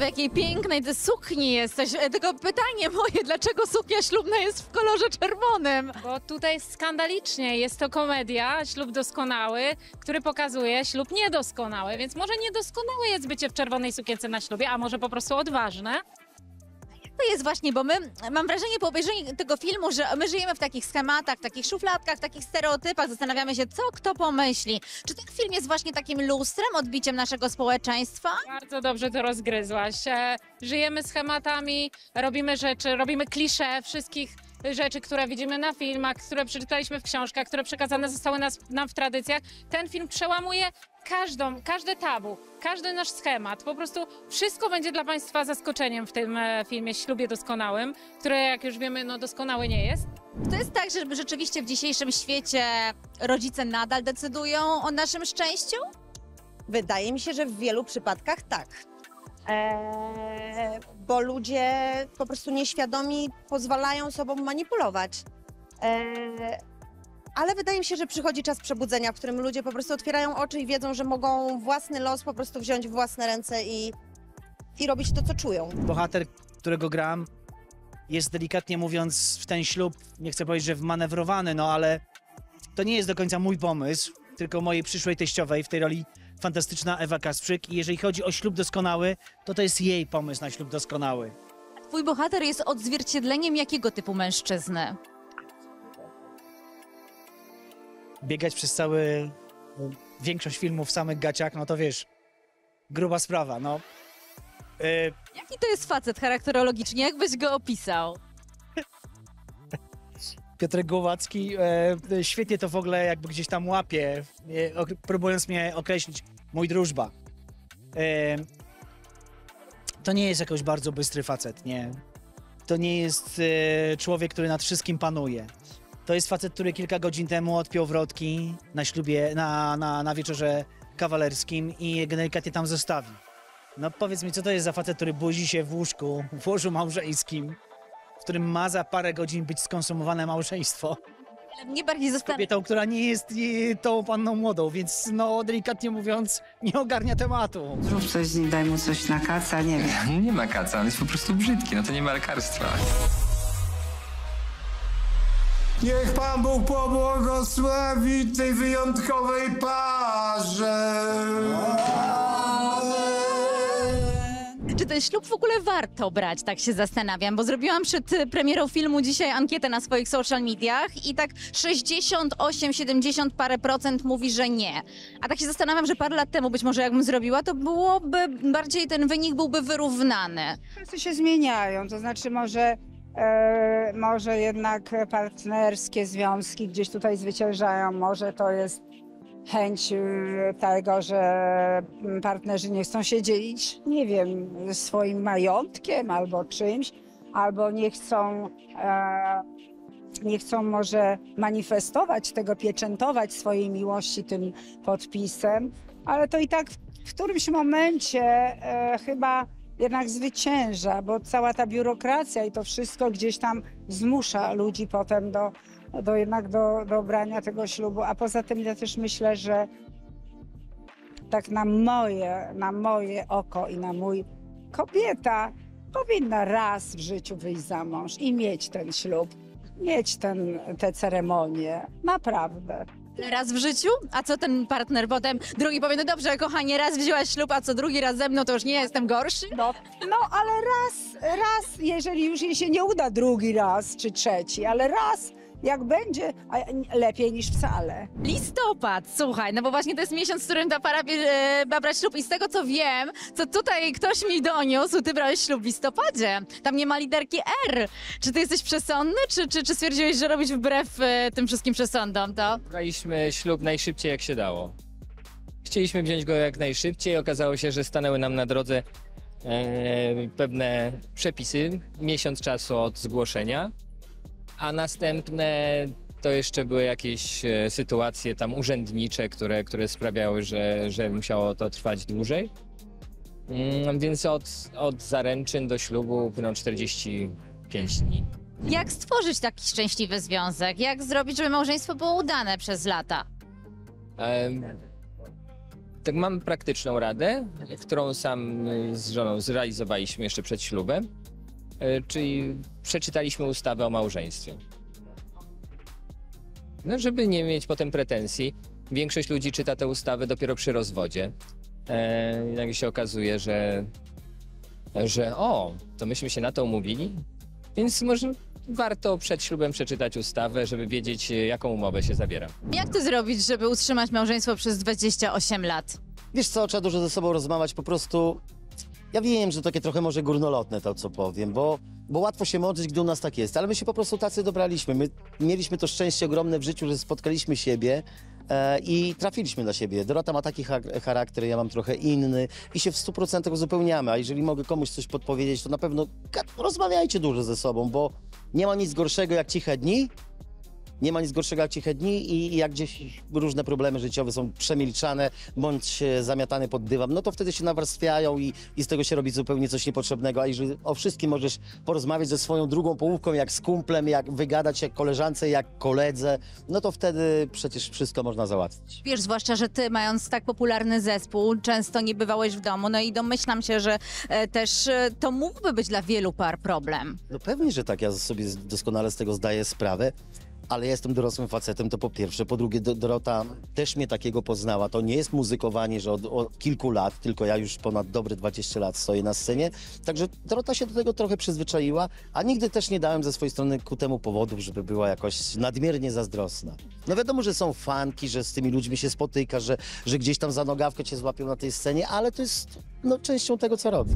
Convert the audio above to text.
jakiej pięknej ty sukni jesteś. E, Tylko pytanie moje, dlaczego suknia ślubna jest w kolorze czerwonym? Bo tutaj skandalicznie jest to komedia, ślub doskonały, który pokazuje ślub niedoskonały, więc może niedoskonałe jest bycie w czerwonej sukience na ślubie, a może po prostu odważne. To jest właśnie, bo my, mam wrażenie po obejrzeniu tego filmu, że my żyjemy w takich schematach, takich szufladkach, takich stereotypach, zastanawiamy się, co kto pomyśli. Czy ten film jest właśnie takim lustrem, odbiciem naszego społeczeństwa? Bardzo dobrze to rozgryzłaś. E, Żyjemy schematami, robimy rzeczy, robimy klisze wszystkich rzeczy, które widzimy na filmach, które przeczytaliśmy w książkach, które przekazane zostały nas, nam w tradycjach. Ten film przełamuje każdą, każde tabu, każdy nasz schemat. Po prostu wszystko będzie dla Państwa zaskoczeniem w tym e, filmie Ślubie Doskonałym, które jak już wiemy, no doskonały nie jest. To jest tak, że rzeczywiście w dzisiejszym świecie rodzice nadal decydują o naszym szczęściu? Wydaje mi się, że w wielu przypadkach tak. Eee, bo ludzie po prostu nieświadomi pozwalają sobą manipulować. Eee, ale wydaje mi się, że przychodzi czas przebudzenia, w którym ludzie po prostu otwierają oczy i wiedzą, że mogą własny los po prostu wziąć w własne ręce i, i robić to, co czują. bohater, którego gram, jest delikatnie mówiąc w ten ślub, nie chcę powiedzieć, że wmanewrowany, no ale to nie jest do końca mój pomysł, tylko mojej przyszłej teściowej w tej roli fantastyczna Ewa Kasprzyk i jeżeli chodzi o ślub doskonały, to to jest jej pomysł na ślub doskonały. Twój bohater jest odzwierciedleniem jakiego typu mężczyzny? Biegać przez cały, no, większość filmów w samych gaciach, no to wiesz, gruba sprawa, no. Y, Jaki to jest facet charakterologicznie? Jak byś go opisał? Piotrek Głowacki e, świetnie to w ogóle jakby gdzieś tam łapie, e, ok- próbując mnie określić, mój drużba. To nie jest jakoś bardzo bystry facet, nie. To nie jest e, człowiek, który nad wszystkim panuje. To jest facet, który kilka godzin temu odpiął wrotki na ślubie, na, na, na wieczorze kawalerskim i je delikatnie tam zostawi. No powiedz mi, co to jest za facet, który budzi się w łóżku, w łożu małżeńskim, w którym ma za parę godzin być skonsumowane małżeństwo. Ale mnie bardziej zastanawia. Kobietą, która nie jest e, tą panną młodą, więc no delikatnie mówiąc, nie ogarnia tematu. Zrób coś z nim, daj mu coś na kaca, nie wiem. Nie ma kaca, on jest po prostu brzydki, no to nie ma lekarstwa. Niech Pan Bóg pobłogosławi tej wyjątkowej parze. Ślub w ogóle warto brać? Tak się zastanawiam, bo zrobiłam przed premierą filmu dzisiaj ankietę na swoich social mediach i tak 68, 70 parę procent mówi, że nie. A tak się zastanawiam, że parę lat temu być może jakbym zrobiła, to byłoby bardziej ten wynik byłby wyrównany. Czasy się zmieniają, to znaczy może, e, może jednak partnerskie związki gdzieś tutaj zwyciężają, może to jest chęć e, tego, że partnerzy nie chcą się dzielić, nie wiem, swoim majątkiem albo czymś, albo nie chcą, e, nie chcą może manifestować tego, pieczętować swojej miłości tym podpisem, ale to i tak w, w którymś momencie e, chyba jednak zwycięża, bo cała ta biurokracja i to wszystko gdzieś tam zmusza ludzi potem do, do jednak do, do brania tego ślubu. A poza tym ja też myślę, że tak na moje, na moje oko i na mój kobieta powinna raz w życiu wyjść za mąż i mieć ten ślub, mieć ten, te ceremonie. Naprawdę. Raz w życiu? A co ten partner potem? Drugi powie, no dobrze, kochanie, raz wzięłaś ślub, a co drugi raz ze mną, to już nie jestem gorszy? No, no ale raz, raz, jeżeli już jej się nie uda drugi raz czy trzeci, ale raz jak będzie, a lepiej niż wcale. Listopad, słuchaj, no bo właśnie to jest miesiąc, w którym ta para bie- e, ma brać ślub i z tego co wiem, co tutaj ktoś mi doniósł, ty brałeś ślub w listopadzie. Tam nie ma literki R. Czy ty jesteś przesądny, czy, czy, czy stwierdziłeś, że robić wbrew e, tym wszystkim przesądom to? Braliśmy ślub najszybciej jak się dało. Chcieliśmy wziąć go jak najszybciej, okazało się, że stanęły nam na drodze e, pewne przepisy, miesiąc czasu od zgłoszenia, a następne to jeszcze były jakieś e, sytuacje tam urzędnicze, które, które sprawiały, że, że musiało to trwać dłużej. Mm, więc od, od zaręczyn do ślubu upłynął 45 dni. Jak stworzyć taki szczęśliwy związek? Jak zrobić, żeby małżeństwo było udane przez lata? Em, Tak mam praktyczną radę, którą sam y, z żoną zrealizowaliśmy jeszcze przed ślubem, czyli przeczytaliśmy ustawę o małżeństwie. No, żeby nie mieć potem pretensji, większość ludzi czyta tę ustawę dopiero przy rozwodzie. E, i nagle się okazuje, że, że o, to myśmy się na to umówili, więc może warto przed ślubem przeczytać ustawę, żeby wiedzieć, y, jaką umowę się zawiera. Jak to zrobić, żeby utrzymać małżeństwo przez 28 lat? Wiesz co, trzeba dużo ze sobą rozmawiać, po prostu... Ja wiem, że takie trochę może górnolotne to, co powiem, bo, bo łatwo się mądrzyć, gdy u nas tak jest, ale my się po prostu tacy dobraliśmy. My mieliśmy to szczęście ogromne w życiu, że spotkaliśmy siebie e, i trafiliśmy dla siebie. Dorota ma taki ha- charakter, ja mam trochę inny i się w 100% uzupełniamy, a jeżeli mogę komuś coś podpowiedzieć, to na pewno rozmawiajcie dużo ze sobą, bo nie ma nic gorszego jak ciche dni, nie ma nic gorszego jak ciche dni i jak gdzieś różne problemy życiowe są przemilczane bądź zamiatane pod dywan, no to wtedy się nawarstwiają i, i z tego się robi zupełnie coś niepotrzebnego. A jeżeli o wszystkim możesz porozmawiać ze swoją drugą połówką, jak z kumplem, jak wygadać jak koleżance, jak koledze, no to wtedy przecież wszystko można załatwić. Wiesz, zwłaszcza, że ty mając tak popularny zespół, często nie bywałeś w domu, no i domyślam się, że e, też e, to mógłby być dla wielu par problem. No pewnie, że tak, ja sobie doskonale z tego zdaję sprawę. Ale jestem dorosłym facetem, to po pierwsze. Po drugie, Do- Dorota też mnie takiego poznała. To nie jest muzykowanie, że od, od kilku lat, tylko ja już ponad dobre 20 lat stoję na scenie. Także Dorota się do tego trochę przyzwyczaiła, a nigdy też nie dałem ze swojej strony ku temu powodów, żeby była jakoś nadmiernie zazdrosna. No wiadomo, że są fanki, że z tymi ludźmi się spotyka, że, że gdzieś tam za nogawkę cię złapią na tej scenie, ale to jest no, częścią tego, co robię.